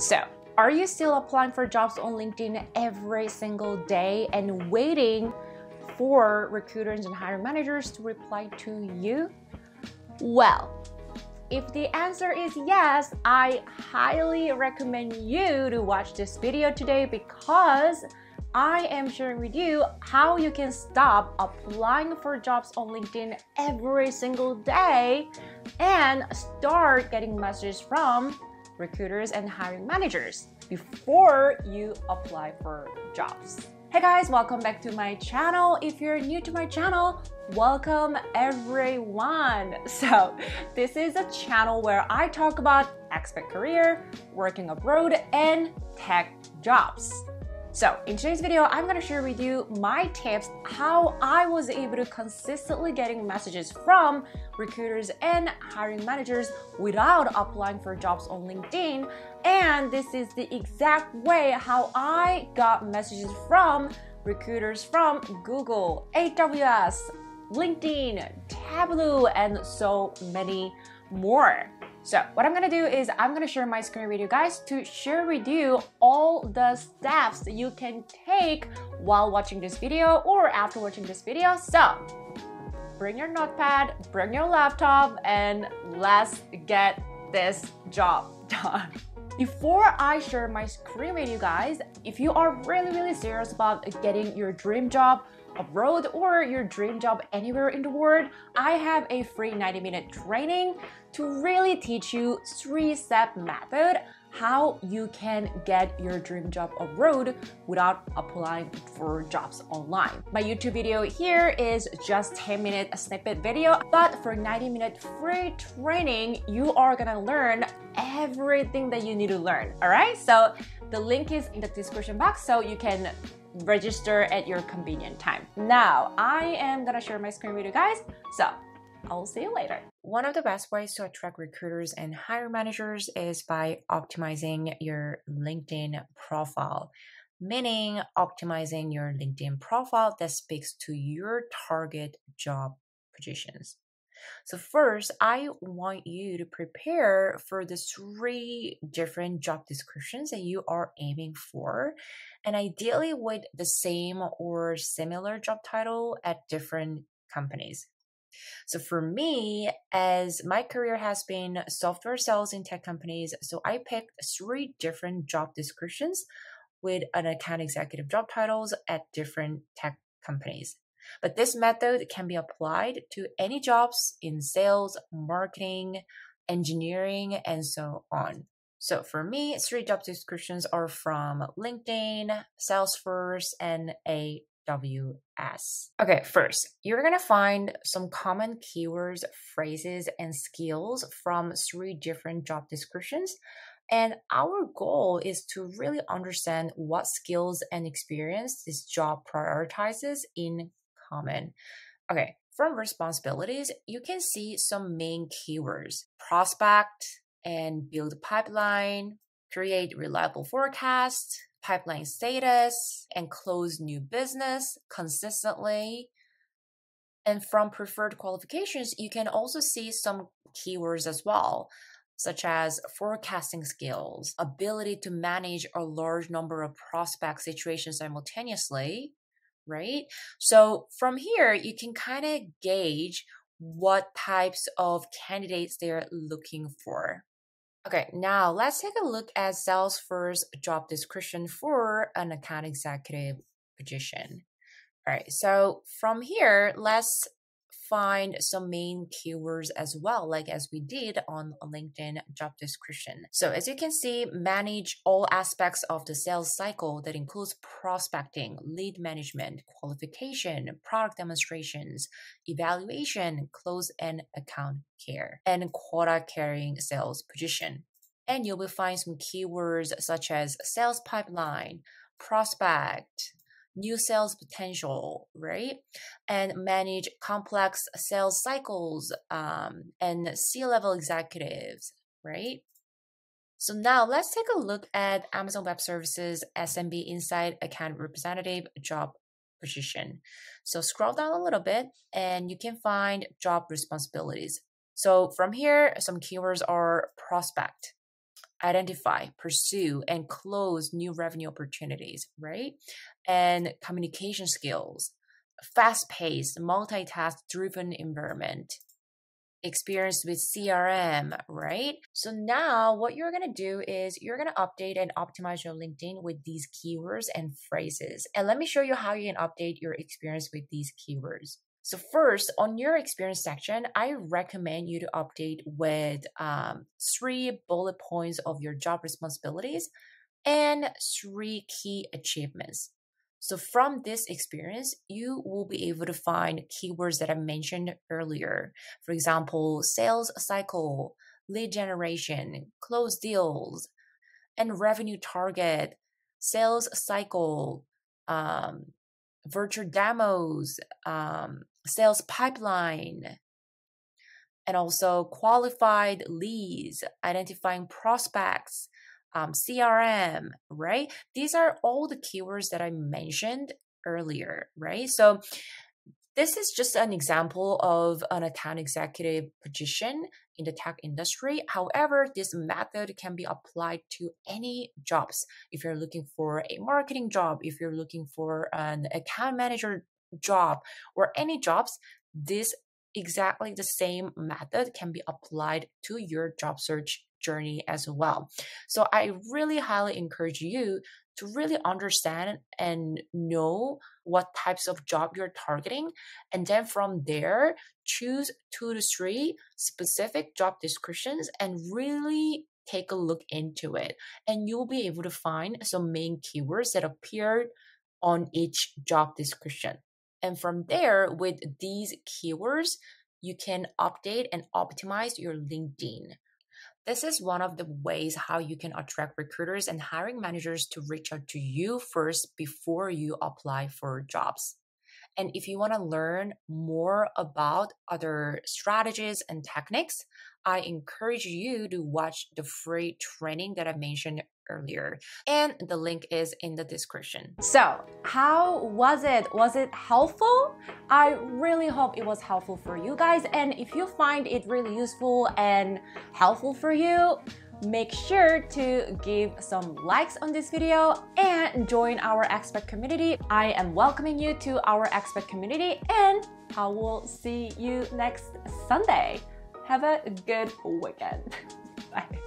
So, are you still applying for jobs on LinkedIn every single day and waiting for recruiters and hiring managers to reply to you? Well, if the answer is yes, I highly recommend you to watch this video today because I am sharing with you how you can stop applying for jobs on LinkedIn every single day and start getting messages from recruiters and hiring managers before you apply for jobs. Hey guys, welcome back to my channel. If you're new to my channel, welcome everyone. So, this is a channel where I talk about expat career, working abroad, and tech jobs. So in today's video, I'm gonna share with you my tips how I was able to consistently getting messages from recruiters and hiring managers without applying for jobs on LinkedIn. And this is the exact way how I got messages from recruiters from Google, AWS, LinkedIn, Tableau, and so many more. So what I'm gonna do is I'm gonna share my screen with you guys to share with you all the steps you can take while watching this video or after watching this video. So bring your notepad, bring your laptop, and let's get this job done. Before I share my screen with you guys, if you are really, really serious about getting your dream job, abroad or your dream job anywhere in the world, I have a free 90 minute training to really teach you three step method how you can get your dream job abroad without applying for jobs online. My YouTube video here is just 10 minute snippet video, but for 90 minute free training, you are gonna learn everything that you need to learn. All right, so the link is in the description box so you can register at your convenient time. Now, I am gonna share my screen with you guys, so I'll see you later. One of the best ways to attract recruiters and hire managers is by optimizing your LinkedIn profile, meaning optimizing your LinkedIn profile that speaks to your target job positions. So, first, I want you to prepare for the three different job descriptions that you are aiming for, and ideally with the same or similar job title at different companies. So for me, as my career has been software sales in tech companies, so I picked three different job descriptions with an account executive job titles at different tech companies. But this method can be applied to any jobs in sales, marketing, engineering, and so on. So for me, three job descriptions are from LinkedIn, Salesforce, and AWS. Okay, first, you're gonna find some common keywords, phrases, and skills from three different job descriptions. And our goal is to really understand what skills and experience this job prioritizes in common. Okay, from responsibilities, you can see some main keywords prospect and build pipeline, create reliable forecast, pipeline status, and close new business consistently. And from preferred qualifications, you can also see some keywords as well, such as forecasting skills, ability to manage a large number of prospect situations simultaneously, right? So from here, you can kind of gauge what types of candidates they're looking for. Okay, now let's take a look at Salesforce job description for an account executive position. All right, so from here, let's find some main keywords as well, like as we did on LinkedIn job description. So as you can see, manage all aspects of the sales cycle that includes prospecting, lead management, qualification, product demonstrations, evaluation, close and account care, and quota carrying sales position. And you will find some keywords such as sales pipeline, prospect, new sales potential, right? And manage complex sales cycles um, and C level executives, right? So now let's take a look at Amazon Web Services SMB Inside Account Representative job position. So scroll down a little bit and you can find job responsibilities. So from here, some keywords are prospect, identify, pursue, and close new revenue opportunities, right? And communication skills, fast paced, multitask driven environment, experience with CRM, right? So now what you're going to do is you're going to update and optimize your LinkedIn with these keywords and phrases. And let me show you how you can update your experience with these keywords. So first, on your experience section, I recommend you to update with um, three bullet points of your job responsibilities and three key achievements. So from this experience, you will be able to find keywords that I mentioned earlier. For example, sales cycle, lead generation, close deals, and revenue target, sales cycle, um, virtual demos, um, sales pipeline, and also qualified leads, identifying prospects, um, CRM, right? These are all the keywords that I mentioned earlier, right? So this is just an example of an account executive position in the tech industry. However, this method can be applied to any jobs. If you're looking for a marketing job, if you're looking for an account manager job, or any jobs, this exactly the same method can be applied to your job search journey as well. So I really highly encourage you to really understand and know what types of job you're targeting. And then from there, choose two to three specific job descriptions and really take a look into it. And you'll be able to find some main keywords that appear on each job description. And from there, with these keywords, you can update and optimize your LinkedIn. This is one of the ways how you can attract recruiters and hiring managers to reach out to you first before you apply for jobs. And if you want to learn more about other strategies and techniques, I encourage you to watch the free training that I mentioned earlier. And the link is in the description. So, how was it? Was it helpful? I really hope it was helpful for you guys. And if you find it really useful and helpful for you, make sure to give some likes on this video and join our expert community. I am welcoming you to our expert community and I will see you next Sunday. Have a good weekend. Bye.